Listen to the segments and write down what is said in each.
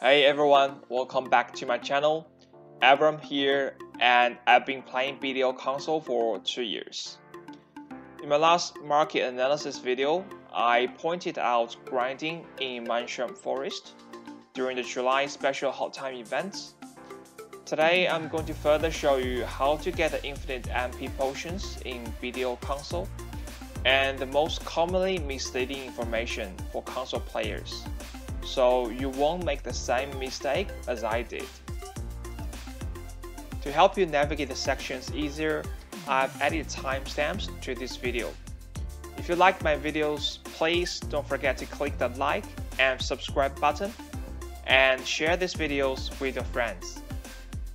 Hey everyone, welcome back to my channel. Abram here and I've been playing BDO console for 2 years. In my last market analysis video, I pointed out grinding in Mansion Forest during the July special hot time event. Today I'm going to further show you how to get the infinite MP potions in BDO console and the most commonly misleading information for console players so you won't make the same mistake as I did. To help you navigate the sections easier, I've added timestamps to this video. If you like my videos, please don't forget to click the like and subscribe button and share these videos with your friends.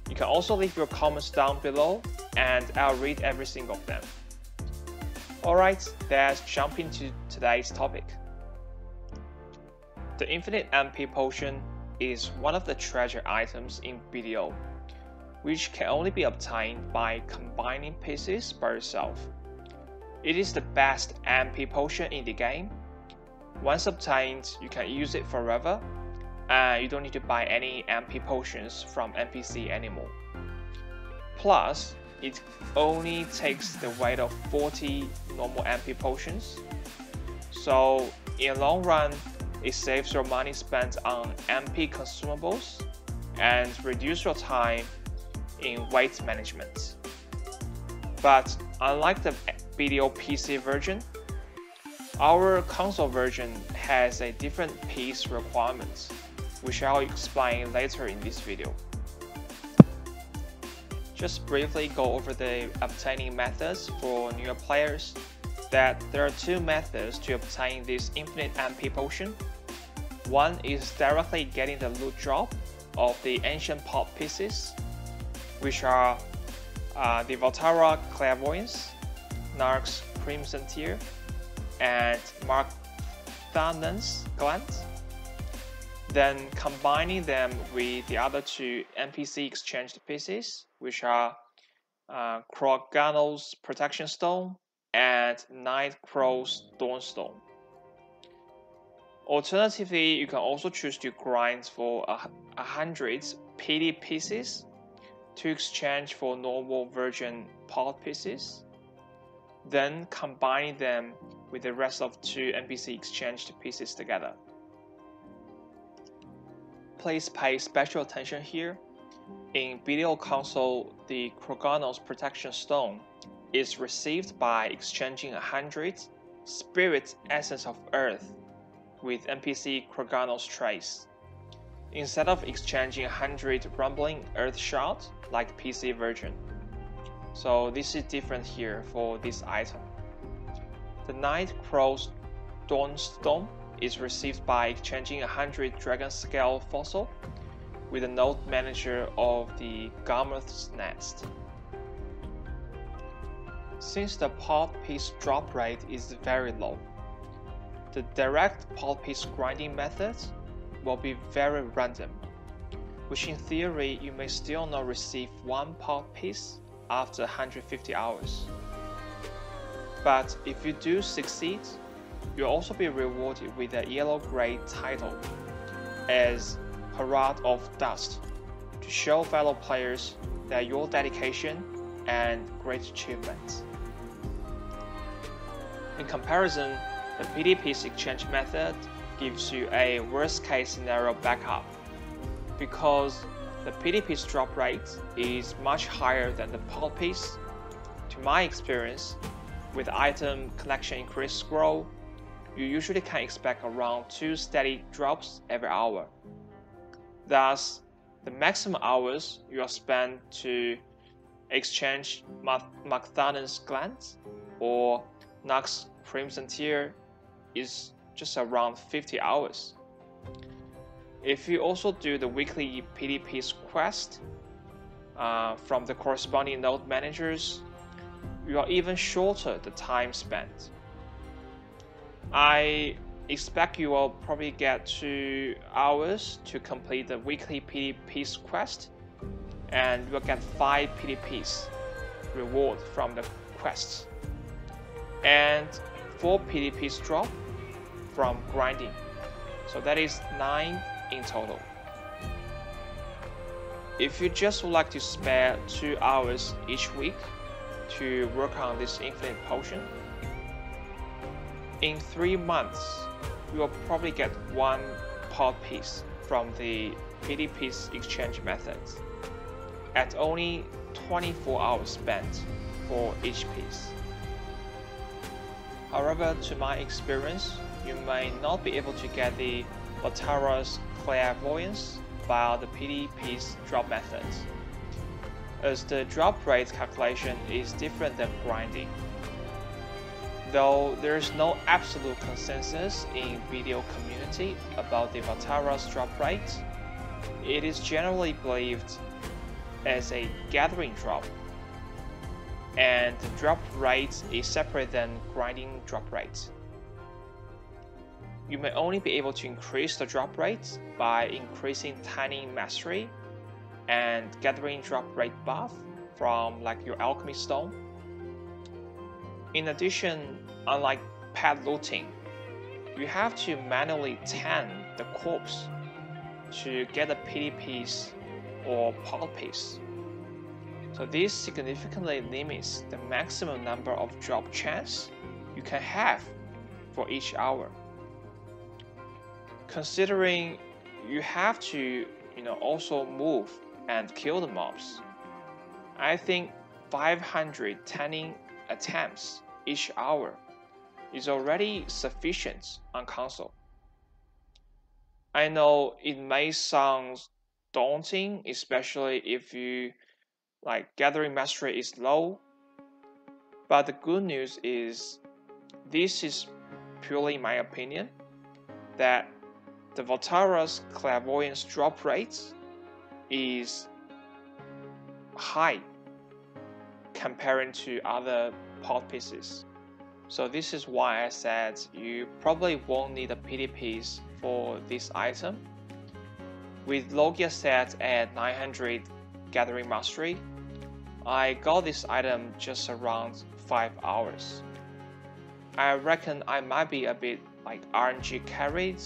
You can also leave your comments down below and I'll read every single of them. Alright, let's jump into today's topic. The Infinite MP Potion is one of the treasure items in BDO, which can only be obtained by combining pieces by yourself. It is the best MP potion in the game. Once obtained, you can use it forever, and you don't need to buy any MP potions from NPC anymore. Plus, it only takes the weight of 40 normal MP potions. So, in long run, it saves your money spent on MP consumables and reduce your time in weight management. But unlike the BDO PC version, our console version has a different piece requirement, which I'll explain later in this video. Just briefly go over the obtaining methods for newer players that there are two methods to obtain this infinite MP potion. One is directly getting the loot drop of the ancient pot pieces, which are uh, the Valtarra Clairvoyance, Narc's Crimson Tear, and Mark Thanan's Glance. Then combining them with the other two NPC exchanged pieces, which are uh, Krogdalo's Protection Stone and Nightcrow's Dawnstone. Alternatively, you can also choose to grind for a, a hundred PD pieces to exchange for normal virgin pot pieces, then combining them with the rest of two NPC exchanged pieces together. Please pay special attention here. In BDO console, the Krogdalo's Protection Stone is received by exchanging a hundred Spirit Essence of Earth with NPC Krogdalo's Trace. Instead of exchanging a hundred Rumbling Earth Shard like PC version. So this is different here for this item. The Night Crow's Dawnstone is received by exchanging a hundred Dragon Scale Fossil with the node manager of the Garmoth's Nest. Since the pot piece drop rate is very low, the direct pot piece grinding method will be very random, which in theory you may still not receive one pot piece after 150 hours. But if you do succeed, you'll also be rewarded with a yellow gray title as Herald of Dust to show fellow players that your dedication and great achievements. In comparison, the PD piece exchange method gives you a worst case scenario backup because the PD piece drop rate is much higher than the pot piece. To my experience, with item collection increase scroll, you usually can expect around 2 steady drops every hour. Thus, the maximum hours you are spent to exchange Markthanan's glance or Narc's Crimson Tear is just around 50 hours. If you also do the weekly PDP's quest uh, from the corresponding node managers, you are even shorter the time spent. I expect you will probably get 2 hours to complete the weekly PDP's quest and you will get 5 PDPs reward from the quests. and 4 PDPs drop from grinding. So that is 9 in total. If you just would like to spare 2 hours each week to work on this infinite potion, in 3 months you will probably get 1 pod piece from the PD piece exchange methods at only 24 hours spent for each piece. However, to my experience, you may not be able to get the Valtarra's clairvoyance via the PD piece drop methods, as the drop rate calculation is different than grinding. Though there is no absolute consensus in BDO community about the Valtarra's drop rate, it is generally believed as a gathering drop and the drop rate is separate than grinding drop rate. You may only be able to increase the drop rate by increasing tanning mastery and gathering drop rate buff from like your alchemy stone. In addition, unlike pet looting, you have to manually tan the corpse to get a PD piece or pod piece. So this significantly limits the maximum number of drop chance you can have for each hour. Considering you have to, you know, also move and kill the mobs, I think 500 tanning attempts each hour is already sufficient on console. I know it may sound daunting, especially if you like gathering mastery is low. But the good news is this is purely my opinion that the Valtarra's clairvoyance drop rate is high comparing to other pod pieces. So this is why I said you probably won't need a PD piece for this item. With Loggia set at 900 Gathering Mastery, I got this item just around 5 hours. I reckon I might be a bit like RNG carried,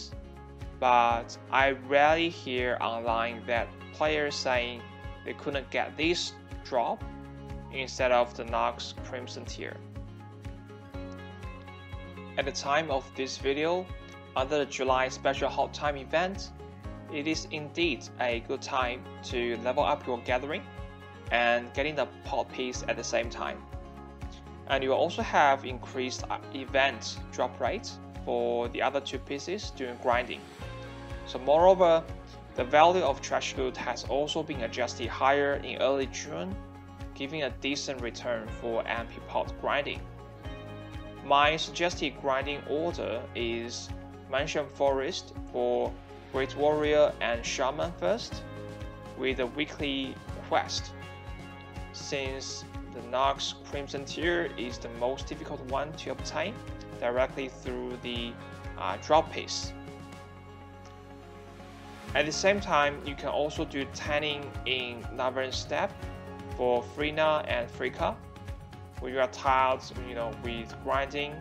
but I rarely hear online that players saying they couldn't get this drop instead of the Nox Crimson Tear. At the time of this video, under the July special hot time event, it is indeed a good time to level up your gathering and getting the pod piece at the same time. And you also have increased uh, event drop rate for the other two pieces during grinding. So moreover, the value of trash loot has also been adjusted higher in early June, giving a decent return for MP pod grinding. My suggested grinding order is Mansion Forest for Great Warrior and Shaman first, with a weekly quest. Since the Nox Crimson Tear is the most difficult one to obtain directly through the uh, drop piece. At the same time, you can also do tanning in Navarn Steppe for Frina and Frika you are tired, you know, with grinding.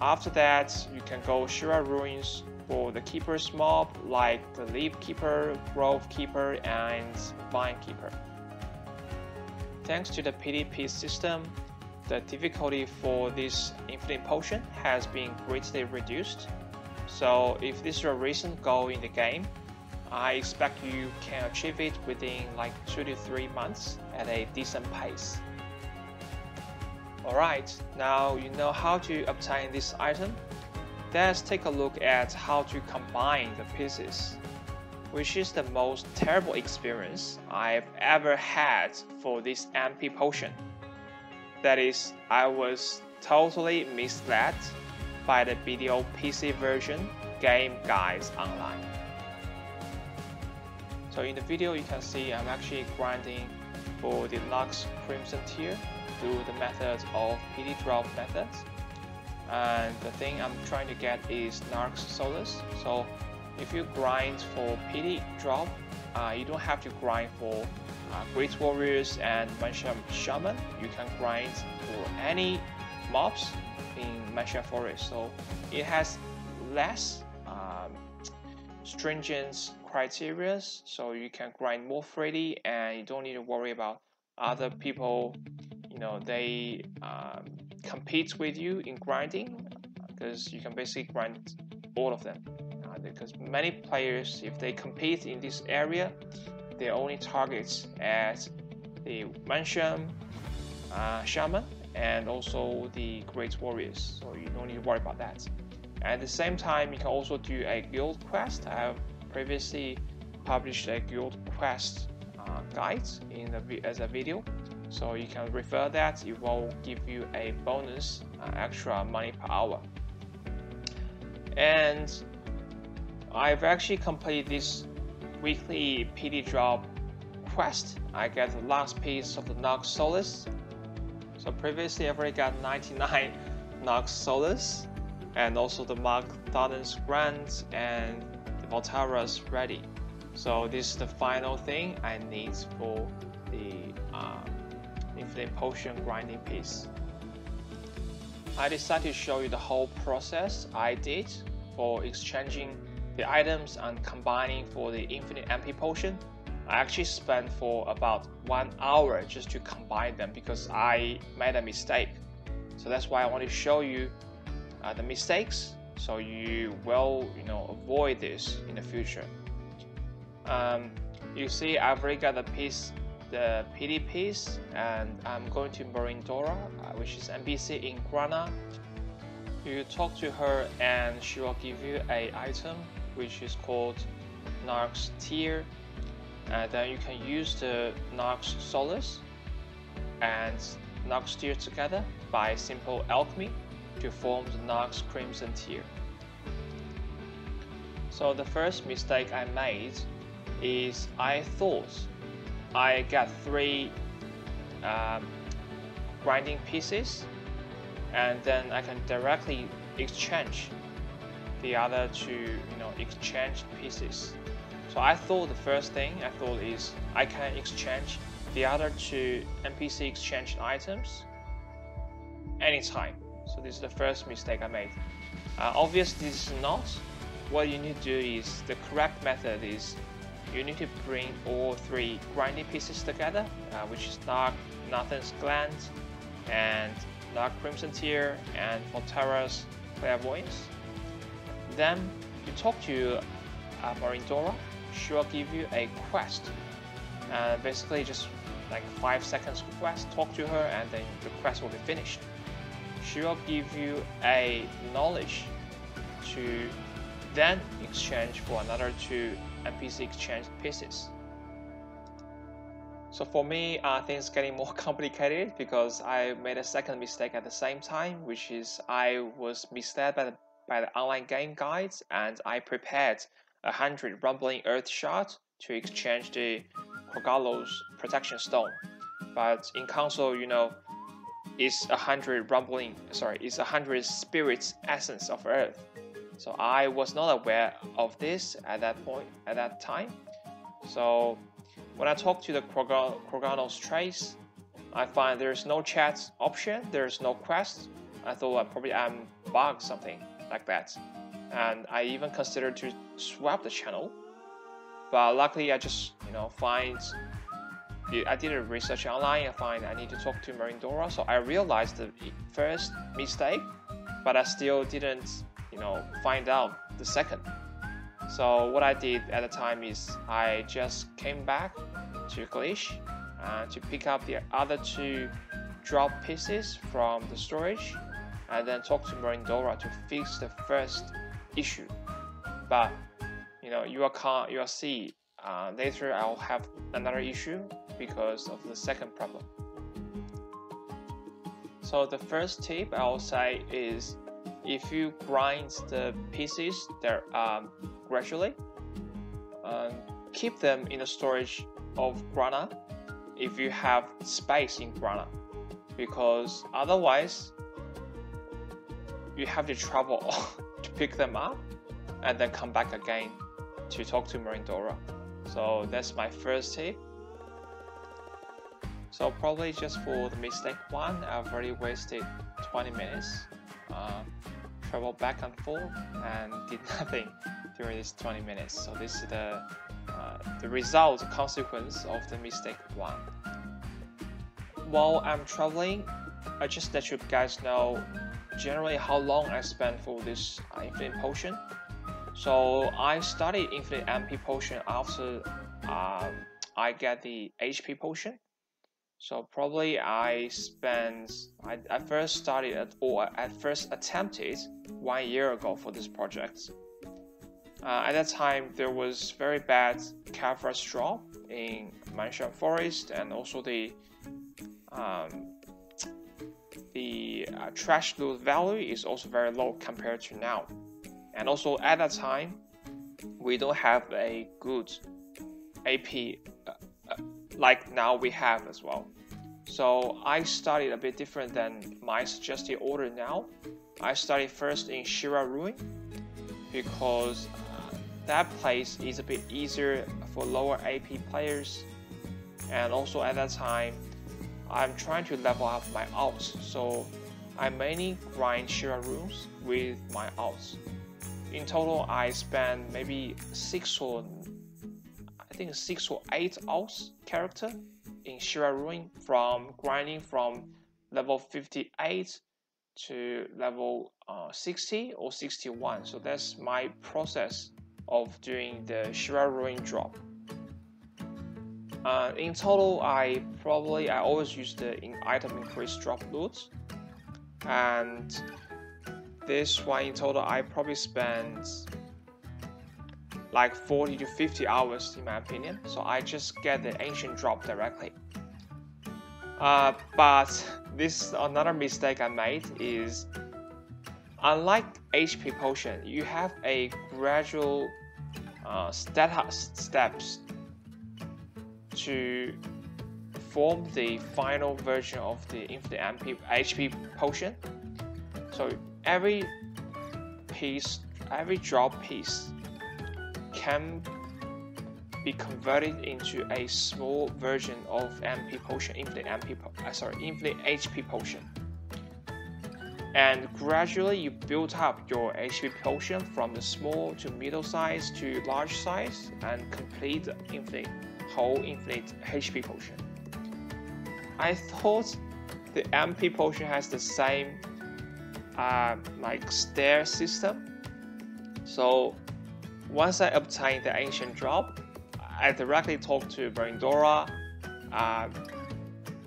After that, you can go Shira Ruins for the Keeper's mob like the Leaf Keeper, Grove Keeper, and Vine Keeper. Thanks to the PDP system, the difficulty for this Infinite Potion has been greatly reduced. So if this is your recent goal in the game, I expect you can achieve it within like 2 to 3 months at a decent pace. Alright, now you know how to obtain this item. Let's take a look at how to combine the pieces, which is the most terrible experience I've ever had for this MP potion. That is, I was totally misled by the BDO PC version game guides online. So in the video you can see I'm actually grinding for the Nox Crimson Tear through the methods of PD drop methods. And the thing I'm trying to get is Narcs Solus. So if you grind for PD drop, uh, you don't have to grind for uh, Great Warriors and Mansion Shaman. You can grind for any mobs in Mansion Forest. So it has less um, stringent criteria, so you can grind more freely and you don't need to worry about other people. You know, they um, compete with you in grinding because you can basically grind all of them. Uh, because many players, if they compete in this area, they only target at the Mansion uh, Shaman and also the Great Warriors, so you don't need to worry about that. At the same time, you can also do a guild quest. I have previously published a guild quest uh, guide in the, as a video, so you can refer that. It will give you a bonus uh, extra money per hour. And I've actually completed this weekly PD drop quest. I get the last piece of the Nox Solis. So previously I've already got 99 Nox Solis and also the Mark Darden's Grant and Valtarra's ready. So this is the final thing I need for the um, Infinite Potion grinding piece. I decided to show you the whole process I did for exchanging the items and combining for the Infinite MP Potion. I actually spent for about one hour just to combine them because I made a mistake. So that's why I want to show you uh, the mistakes so you will you know avoid this in the future. Um, you see I've already got the piece the PD piece and I'm going to Marindora uh, which is NPC in Grana. You talk to her and she will give you a item which is called Nox Tear and then you can use the Nox Solace and Nox Tear together by simple alchemy to form the Nox Crimson Tear. So the first mistake I made is I thought I got three um, grinding pieces and then I can directly exchange the other two you know exchange pieces. So I thought the first thing I thought is I can exchange the other two NPC exchange items anytime. So this is the first mistake I made. Uh, obviously this is not. What you need to do is the correct method is you need to bring all three grinding pieces together, uh, which is Dark Nathan's Gland and Dark Crimson Tear and Valtarra's Clairvoyance. Then you talk to uh, Marindora, she will give you a quest. Uh, basically just like 5 seconds quest, talk to her and then the quest will be finished she will give you a knowledge to then exchange for another two NPC exchange pieces. So for me, uh, things getting more complicated because I made a second mistake at the same time, which is I was misled by the, by the online game guides and I prepared a hundred rumbling earth shards to exchange the Krogdalo's protection stone. But in console, you know, is a hundred rumbling sorry is a hundred spirits essence of earth. So i was not aware of this at that point at that time. So when i talked to the Krogdalo's trace i find there's no chat option there's no quest. I thought i probably i'm bugged something like that. And i even considered to swap the channel. But luckily i just you know find I did a research online. I find I need to talk to Marindora, so I realized the first mistake, but I still didn't, you know, find out the second. So what I did at the time is I just came back to Glish uh, to pick up the other two drop pieces from the storage, and then talk to Marindora to fix the first issue. But you know, you are you will see uh, later I'll have another issue because of the second problem. So the first tip I'll say is if you grind the pieces there um, gradually, um, keep them in the storage of Grana if you have space in Grana because otherwise you have to travel to pick them up and then come back again to talk to Marindora. So that's my first tip. So probably just for the mistake one, I've already wasted 20 minutes. Uh, traveled back and forth and did nothing during these 20 minutes. So this is the uh, the result, the consequence of the mistake one. While I'm traveling, I just let you guys know generally how long I spent for this uh, infinite potion. So I studied infinite MP potion after um, I get the HP potion. So probably I spent I, I first started or I first attempted one year ago for this project. Uh, at that time, there was very bad Caphras drop in Manshan Forest, and also the um, the uh, trash loot value is also very low compared to now. And also at that time, we don't have a good AP uh, uh, like now we have as well. So I studied a bit different than my suggested order now. I studied first in Shira Ruin because uh, that place is a bit easier for lower AP players. And also at that time, I'm trying to level up my alts. So I mainly grind Shira Ruins with my alts. In total, I spent maybe six or I think six or eight hours character in Shira Ruin from grinding from level 58 to level uh, 60 or 61. So that's my process of doing the Shira Ruin drop. Uh, in total, I probably I always use the in item increase drop loot, and this one in total I probably spend like 40 to 50 hours in my opinion. So I just get the ancient drop directly. Uh, but this another mistake I made is unlike HP potion, you have a gradual uh, step steps to form the final version of the infinite MP, HP potion. So every piece, every drop piece can be converted into a small version of MP potion, infinite MP, uh, sorry, infinite HP potion. And gradually you build up your HP potion from the small to middle size to large size and complete the infinite whole infinite HP potion. I thought the MP potion has the same uh, like stair system. So once I obtain the ancient drop, I directly talk to Verandora uh,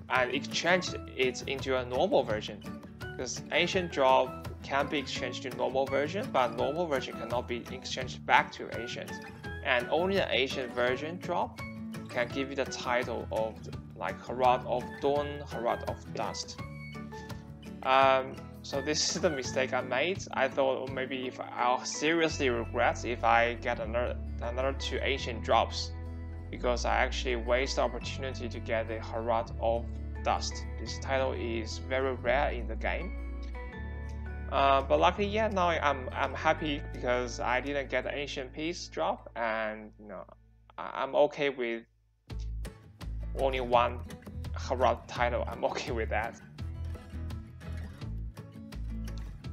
and exchange it into a normal version. Because ancient drop can be exchanged to normal version, but normal version cannot be exchanged back to ancient. And only the ancient version drop can give you the title of like Herald of Dawn, Herald of Dust. Um, so this is the mistake I made. I thought maybe if I'll seriously regret if I get another another two ancient drops, because I actually waste the opportunity to get the Herald of Dust. This title is very rare in the game. Uh, but luckily, yeah, now I'm I'm happy because I didn't get the ancient piece drop, and you know I'm okay with only one Herald title. I'm okay with that.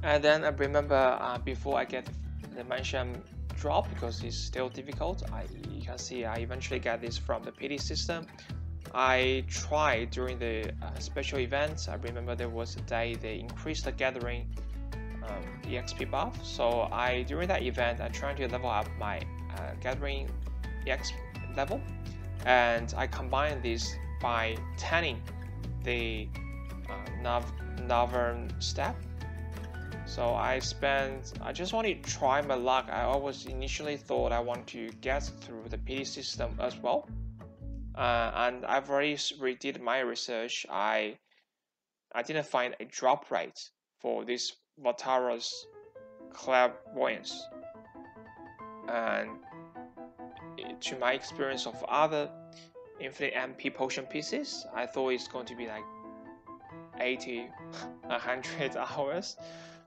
And then I remember uh, before I get the mansion drop because it's still difficult. I, you can see I eventually get this from the PD system. I tried during the uh, special events. I remember there was a day they increased the gathering um, EXP buff. So I during that event I tried to level up my uh, gathering EXP level, and I combined this by tanning the uh, Nav Navarn Steppe so I spent, I just want to try my luck. I always initially thought I want to get through the PD system as well. Uh, and I've already redid my research. I I didn't find a drop rate for this Valtarra's clairvoyance. And to my experience of other infinite MP potion pieces, I thought it's going to be like 80, 100 hours.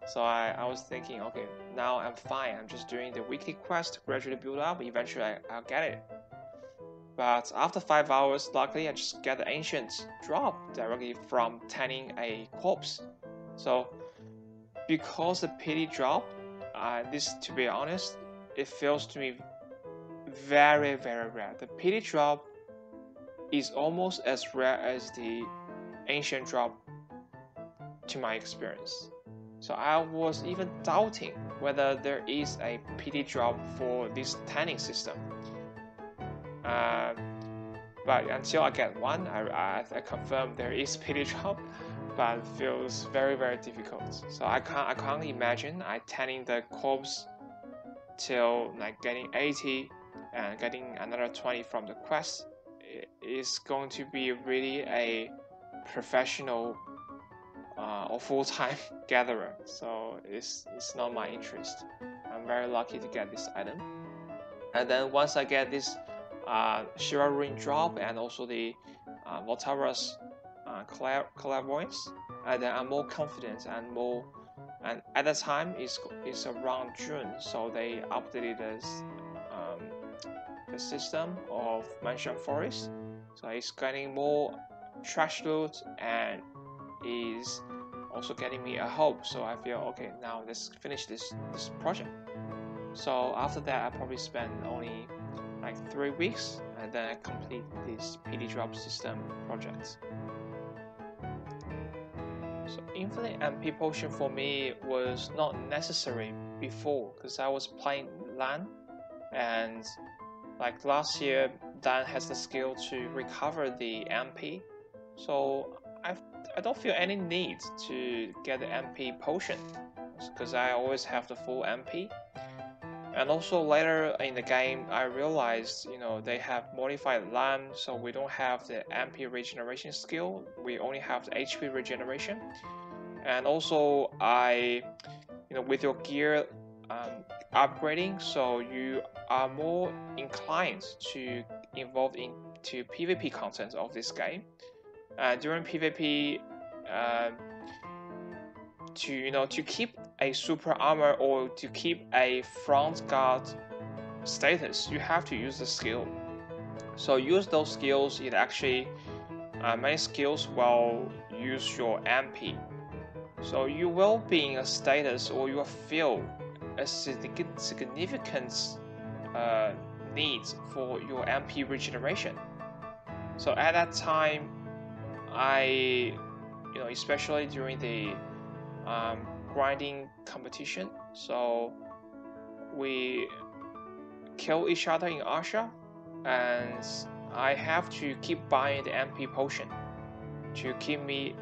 So I, I was thinking, okay, now I'm fine. I'm just doing the weekly quest, gradually build up. Eventually, I, I'll get it. But after 5 hours, luckily I just get the ancient drop directly from tanning a corpse. So because the pity drop, uh, this to be honest, it feels to me very very rare. The pity drop is almost as rare as the ancient drop to my experience. So I was even doubting whether there is a pity drop for this tanning system. Uh, but until I get one, I, I, I confirm there is pity drop, but feels very very difficult. So I can't I can't imagine I tanning the corpse till like getting 80 and getting another 20 from the quest is going to be really a professional uh, or full-time gatherer. So it's it's not my interest. I'm very lucky to get this item. And then once I get this uh, Shira Ruin drop and also the uh, Valtarra's uh, clairvoyance, and then I'm more confident and more. And at that time, it's, it's around June, so they updated this, um, the system of Mansion Forest. So it's getting more trash loot and is also getting me a hope. So I feel okay now. Let's finish this this project. So after that, I probably spend only like three weeks and then I complete this PD drop system project. So infinite MP potion for me was not necessary before because I was playing Lahn and like last year Dan has the skill to recover the MP. So I I don't feel any need to get the MP potion because I always have the full MP. And also later in the game, I realized, you know, they have modified Lahn, so we don't have the MP regeneration skill. We only have the HP regeneration. And also, I, you know, with your gear um, upgrading, so you are more inclined to involve into PvP content of this game. Uh, during PvP, uh, to you know to keep a super armor or to keep a front guard status, you have to use the skill. So use those skills. It actually uh, many skills will use your MP. So you will be in a status or you will feel a significant uh, need for your MP regeneration. So at that time, I, you know, especially during the um, grinding competition. So we kill each other in Arsha, and I have to keep buying the MP potion to keep me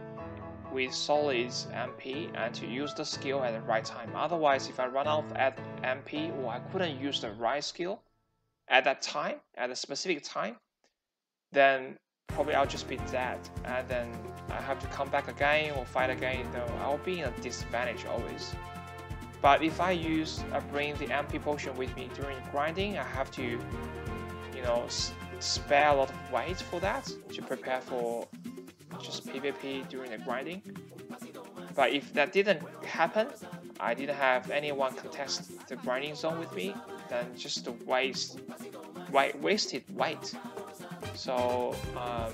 with solid MP and to use the skill at the right time. Otherwise, if I run out of MP or I couldn't use the right skill at that time, at a specific time, then probably I'll just be dead, and then I have to come back again or fight again. Though I'll be in a disadvantage always. But if I use I bring the MP potion with me during grinding, I have to, you know, spare a lot of weight for that to prepare for just PvP during the grinding. But if that didn't happen, I didn't have anyone contest the grinding zone with me, then just the waste, wasted weight so um,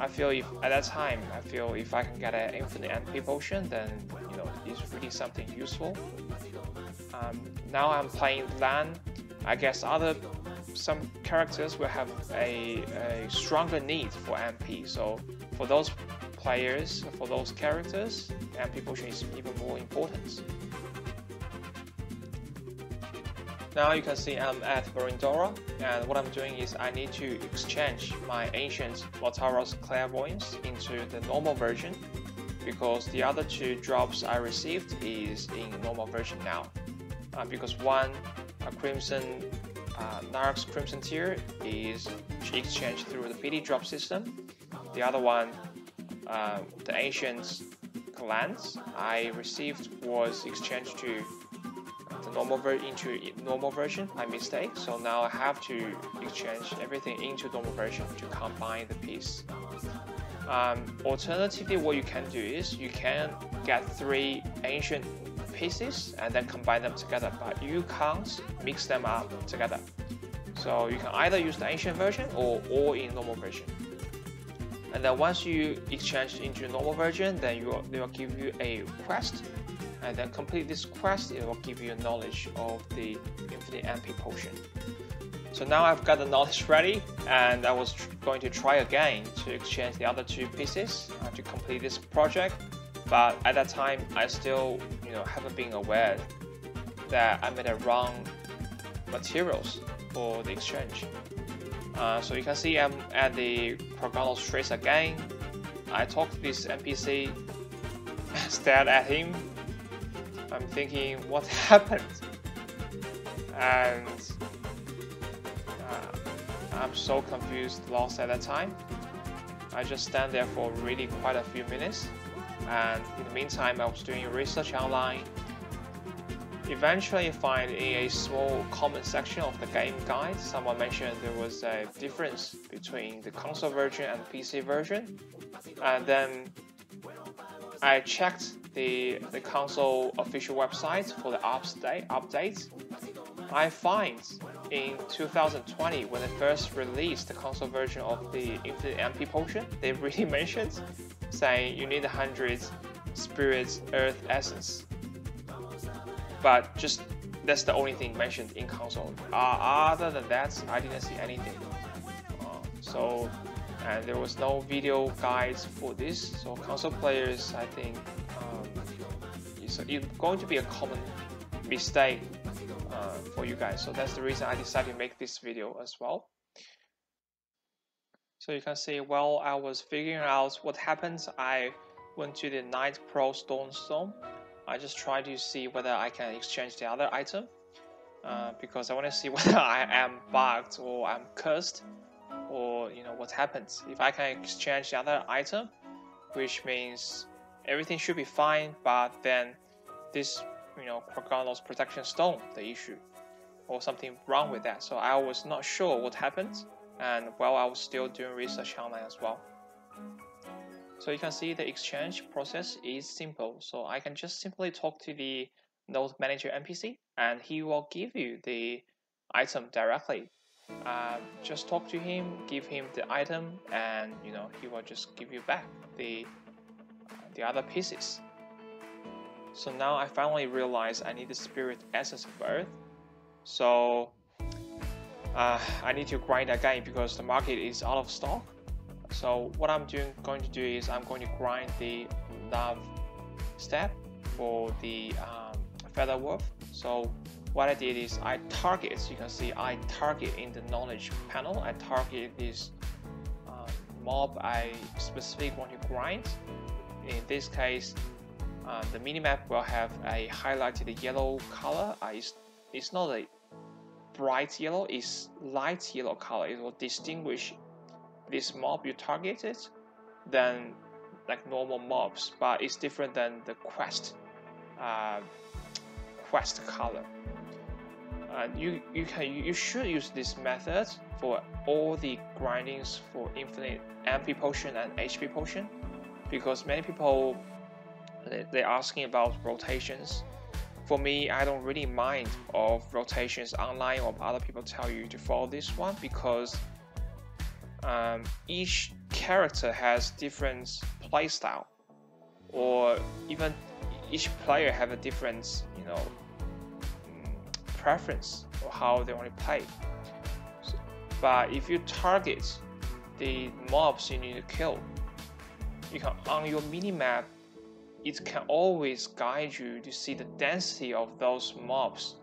I feel if at that time I feel if I can get an infinite MP potion, then you know it's really something useful. Um, now I'm playing Lahn. I guess other some characters will have a, a stronger need for MP. So for those players, for those characters, MP potion is even more important. Now you can see I'm at Verandora, and what I'm doing is I need to exchange my ancient Valtarra's Clairvoyance into the normal version because the other two drops I received is in normal version now. Uh, because one, a Crimson, uh, Crimson Tear is exchanged through the PD drop system. The other one, uh, the ancient Glance I received was exchanged to normal version into normal version by mistake. So now I have to exchange everything into normal version to combine the piece. Um, alternatively, what you can do is you can get three ancient pieces and then combine them together, but you can't mix them up together. So you can either use the ancient version or all in normal version. And then once you exchange into normal version, then you they will give you a quest. And then complete this quest, it will give you knowledge of the infinite MP potion. So now I've got the knowledge ready, and I was going to try again to exchange the other two pieces uh, to complete this project. But at that time, I still, you know, haven't been aware that I made the wrong materials for the exchange. Uh, so you can see I'm at the Krogdalo's trace again. I talk to this NPC, stared at him. I'm thinking, what happened? And uh, I'm so confused, lost at that time. I just stand there for really quite a few minutes. And in the meantime, I was doing research online Eventually, find in a small comment section of the game guide, someone mentioned there was a difference between the console version and the PC version. And then I checked the, the console official website for the update, updates. I find in 2020, when they first released the console version of the Infinite MP Potion, they really mentioned saying you need 100 spirits Earth Essence but just that's the only thing mentioned in console. Uh, other than that, I didn't see anything. Uh, so, and there was no video guides for this. So console players, I think, um, it's, going to be a common mistake uh, for you guys. So that's the reason I decided to make this video as well. So you can see while I was figuring out what happens, I went to the Night Pro Stone Storm I just tried to see whether I can exchange the other item uh, because I want to see whether I am bugged or I'm cursed or you know what happens if I can exchange the other item which means everything should be fine but then this you know Krogdalo's protection stone the issue or something wrong with that so I was not sure what happened and while I was still doing research online as well so you can see the exchange process is simple. So I can just simply talk to the node manager NPC and he will give you the item directly. Uh, just talk to him, give him the item, and you know he will just give you back the the other pieces. So now I finally realize I need the spirit essence of earth. So uh, I need to grind again because the market is out of stock. So what I'm doing, going to do is I'm going to grind the nav step for the um, feather wolf. So what I did is I target, as you can see I target in the knowledge panel, I target this um, mob I specifically want to grind. In this case, uh, the minimap will have a highlighted yellow color. Uh, it's, it's not a bright yellow, it's light yellow color. It will distinguish this mob you targeted than like normal mobs, but it's different than the quest uh, quest color. Uh, you you can you should use this method for all the grindings for infinite MP potion and HP potion, because many people they're asking about rotations. For me, I don't really mind of rotations online or other people tell you to follow this one because um, each character has different playstyle, or even each player have a different, you know, mm, preference or how they want to play. So, but if you target the mobs you need to kill, you can on your minimap, it can always guide you to see the density of those mobs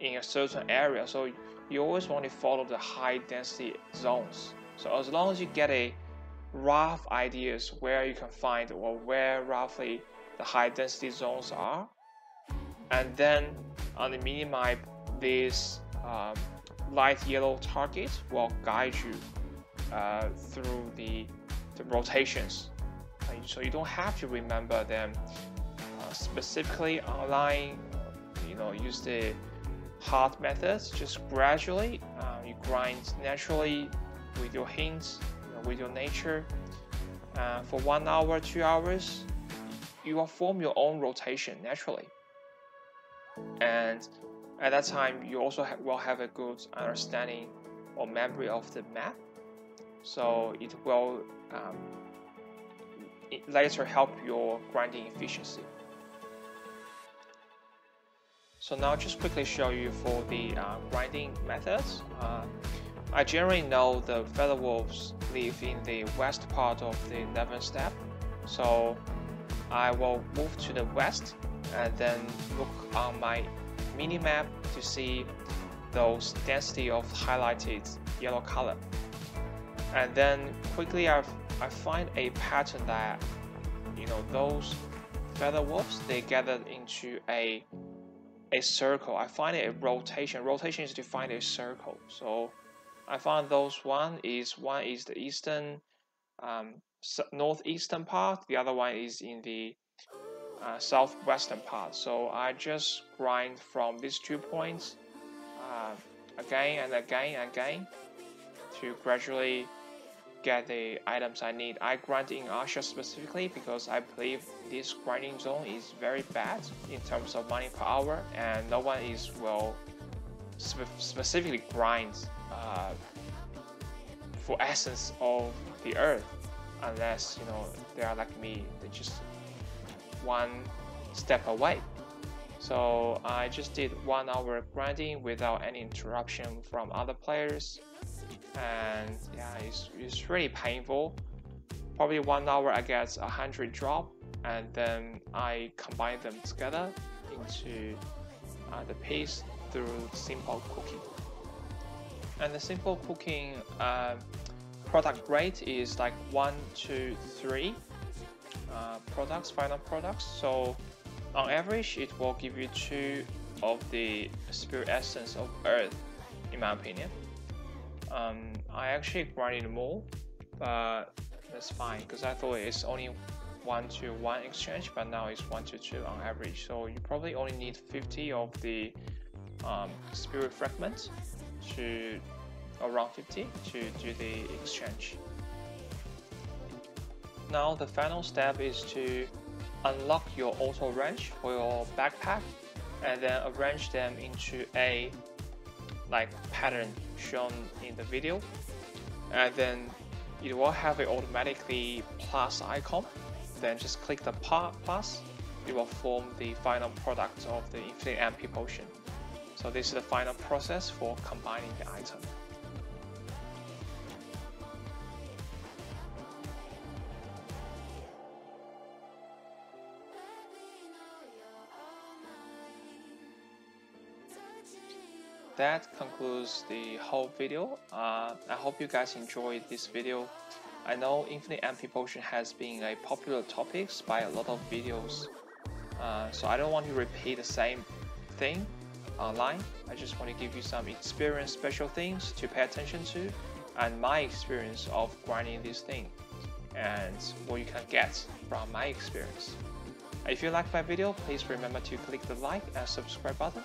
in a certain area. So you always want to follow the high density zones. So as long as you get a rough ideas where you can find or where roughly the high density zones are, and then on the mini map, this um, light yellow target will guide you uh, through the, the rotations. So you don't have to remember them uh, specifically online. You know, use the hard methods. Just gradually, uh, you grind naturally with your hints, you know, with your nature. Uh, for one hour, two hours, you will form your own rotation naturally. And At that time, you also ha will have a good understanding or memory of the map, so it will um, later help your grinding efficiency. So now just quickly show you for the uh, grinding methods. Uh, I generally know the feather wolves live in the west part of the 11th step, so I will move to the west and then look on my mini map to see those density of highlighted yellow color. And then quickly I, I find a pattern that, you know, those feather wolves, they gather into a a circle. I find it a rotation. Rotation is to find a circle. So I found those one is one is the eastern, um, northeastern part. The other one is in the uh, southwestern part. So I just grind from these two points uh, again and again and again to gradually get the items I need. I grind in Arsha specifically because I believe this grinding zone is very bad in terms of money per hour and no one is will spe specifically grind uh, for essence of the earth unless you know they are like me they just one step away so I just did one hour grinding without any interruption from other players and yeah it's, it's really painful. Probably one hour I get a hundred drop and then I combine them together into uh, the paste through simple cooking. And the simple cooking uh, product rate is like one two three uh, products final products. So on average it will give you two of the spirit essence of earth in my opinion um, I actually grinded more, but that's fine because I thought it's only one to one exchange, but now it's one to two on average. So you probably only need 50 of the um, spirit fragments to around 50 to do the exchange. Now the final step is to unlock your auto range for your backpack and then arrange them into a like pattern shown in the video. And then it will have a automatically plus icon. Then just click the plus. It will form the final product of the infinite MP potion so this is the final process for combining the item that concludes the whole video. Uh, I hope you guys enjoyed this video. I know Infinite MP Potion has been a popular topic by a lot of videos, uh, so I don't want to repeat the same thing online. I just want to give you some experience special things to pay attention to and my experience of grinding this thing and what you can get from my experience. If you like my video, please remember to click the like and subscribe button,